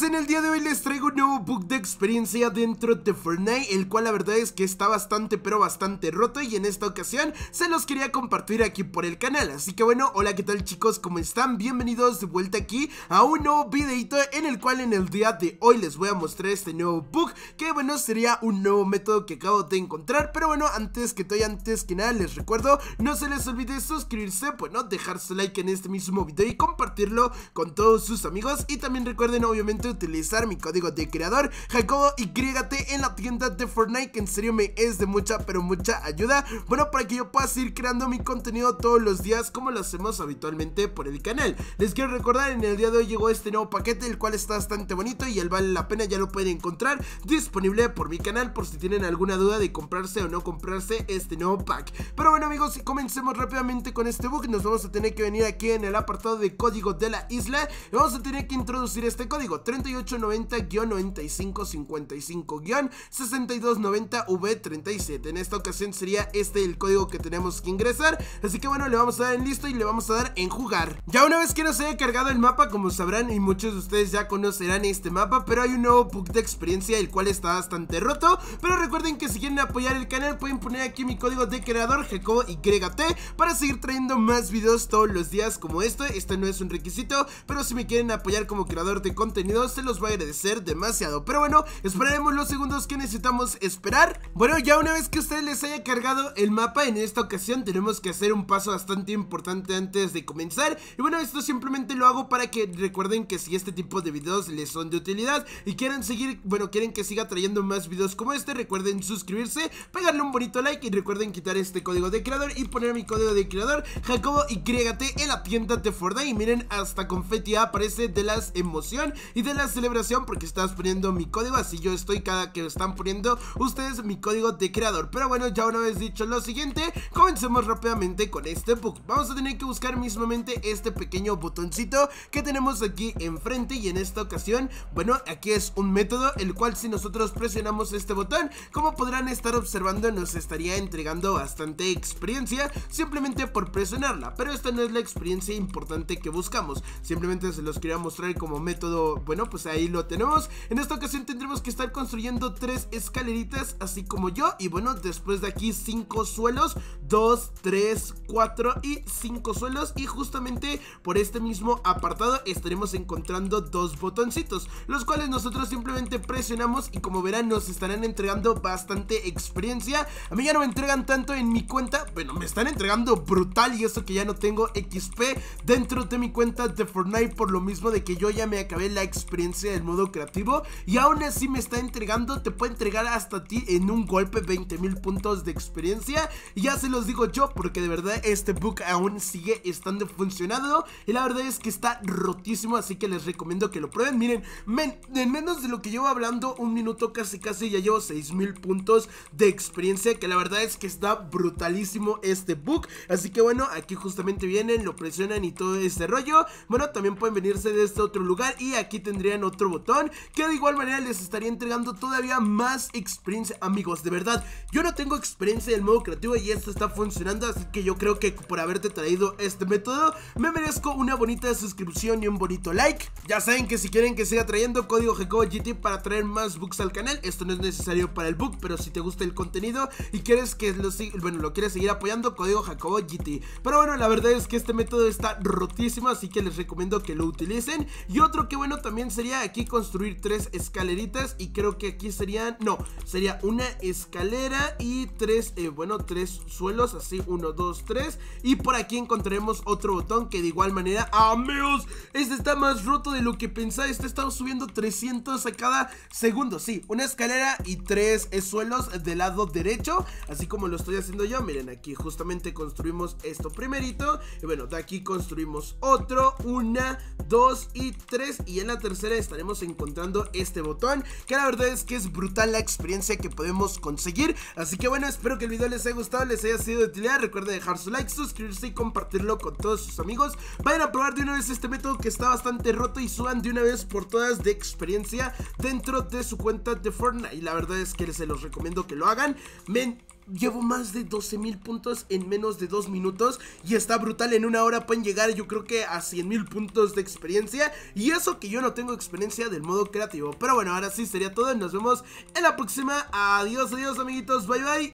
en el día de hoy les traigo un nuevo book de experiencia dentro de Fortnite El cual la verdad es que está bastante pero bastante roto Y en esta ocasión se los quería compartir aquí por el canal. Así que bueno, hola qué tal chicos, ¿cómo están? Bienvenidos de vuelta aquí a un nuevo videito En el cual en el día de hoy les voy a mostrar este nuevo book Que bueno, sería un nuevo método que acabo de encontrar. Pero bueno, antes que todo y antes que nada les recuerdo No se les olvide suscribirse, bueno, dejar su like en este mismo video Y compartirlo con todos sus amigos. Y también recuerden obviamente utilizar mi código de creador Jacobo YT en la tienda de Fortnite Que en serio me es de mucha pero mucha ayuda. Bueno para que yo pueda seguir creando mi contenido todos los días Como lo hacemos habitualmente por el canal. Les quiero recordar en el día de hoy llegó este nuevo paquete El cual está bastante bonito y el vale la pena ya lo pueden encontrar Disponible por mi canal por si tienen alguna duda de comprarse o no comprarse este nuevo pack. Pero bueno amigos comencemos rápidamente con este book Nos vamos a tener que venir aquí en el apartado de código de la isla. Y vamos a tener que introducir este código 3890-9555-6290V37 En esta ocasión sería este el código que tenemos que ingresar. Así que bueno, le vamos a dar en listo y le vamos a dar en jugar. Ya una vez que nos haya cargado el mapa, como sabrán y muchos de ustedes ya conocerán este mapa Pero hay un nuevo book de experiencia el cual está bastante roto. Pero recuerden que si quieren apoyar el canal pueden poner aquí mi código de creador Jacobo YT Para seguir trayendo más videos todos los días como este. Este no es un requisito, pero si me quieren apoyar como creador de contenido se los voy a agradecer demasiado. Pero bueno, esperaremos los segundos que necesitamos esperar. Bueno, ya una vez que ustedes les haya cargado el mapa En esta ocasión tenemos que hacer un paso bastante importante antes de comenzar. Y bueno, esto simplemente lo hago para que recuerden que si este tipo de videos les son de utilidad Y quieren seguir, bueno, quieren que siga trayendo más videos como este Recuerden suscribirse, pegarle un bonito like Y recuerden quitar este código de creador y poner mi código de creador Jacobo YT en la tienda de Fortnite. Y miren, hasta confeti aparece de las emoción. Y de la celebración porque estás poniendo mi código Así yo estoy cada que están poniendo ustedes mi código de creador. Pero bueno, ya una vez dicho lo siguiente, comencemos rápidamente con este book Vamos a tener que buscar mismamente este pequeño botoncito que tenemos aquí enfrente Y en esta ocasión, bueno, aquí es un método el cual si nosotros presionamos este botón Como podrán estar observando nos estaría entregando bastante experiencia Simplemente por presionarla. Pero esta no es la experiencia importante que buscamos. Simplemente se los quería mostrar como método, bueno pues ahí lo tenemos. En esta ocasión tendremos que estar construyendo tres escaleritas así como yo. Y bueno después de aquí cinco suelos, dos, tres, cuatro y cinco suelos. Y justamente por este mismo apartado estaremos encontrando dos botoncitos Los cuales nosotros simplemente presionamos y como verán nos estarán entregando bastante experiencia. A mí ya no me entregan tanto en mi cuenta, bueno me están entregando brutal y eso que ya no tengo XP dentro de mi cuenta de Fortnite Por lo mismo de que yo ya me acabé la experiencia del modo creativo Y aún así me está entregando, te puede entregar hasta ti en un golpe 20 mil puntos de experiencia. Y ya se los digo yo porque de verdad este book aún sigue estando funcionando Y la verdad es que está rotísimo así que les recomiendo que lo prueben. Miren, en menos de lo que llevo hablando un minuto casi casi ya llevo 6 mil puntos de experiencia Que la verdad es que está brutalísimo este book. Así que bueno, aquí justamente vienen, lo presionan y todo este rollo. Bueno, también pueden venirse de este otro lugar y aquí tendrían otro botón que de igual manera les estaría entregando todavía más experiencia amigos, de verdad. Yo no tengo experiencia del modo creativo y esto está funcionando así que yo creo que por haberte traído este método me merezco una bonita suscripción y un bonito like. Ya saben que si quieren que siga trayendo código Jacobo GT para traer más books al canal esto no es necesario para el book pero si te gusta el contenido y quieres que lo, bueno, lo quieres seguir apoyando código Jacobo GT pero bueno la verdad es que este método está rotísimo así que les recomiendo que lo utilicen. Y otro que bueno también sería aquí construir tres escaleritas y creo que aquí serían, no, sería una escalera y tres, eh, bueno, tres suelos, así, uno, dos, tres. Y por aquí encontraremos otro botón que de igual manera, amigos, este está más roto de lo que pensaba, este está subiendo 300 a cada segundo, sí, una escalera y tres suelos del lado derecho, así como lo estoy haciendo yo, miren, aquí justamente construimos esto primerito y bueno, de aquí construimos otro, una, dos y tres y en la tercera estaremos encontrando este botón que la verdad es que es brutal la experiencia que podemos conseguir. Así que bueno espero que el video les haya gustado les haya sido de utilidad. Recuerden dejar su like suscribirse y compartirlo con todos sus amigos. Vayan a probar de una vez este método que está bastante roto y suban de una vez por todas de experiencia dentro de su cuenta de Fortnite. Y la verdad es que se los recomiendo que lo hagan. Men llevo más de 12 mil puntos en menos de 2 minutos y está brutal, en una hora pueden llegar yo creo que a 100 mil puntos de experiencia y eso que yo no tengo experiencia del modo creativo, pero bueno, ahora sí sería todo, nos vemos en la próxima, adiós, adiós amiguitos, bye bye.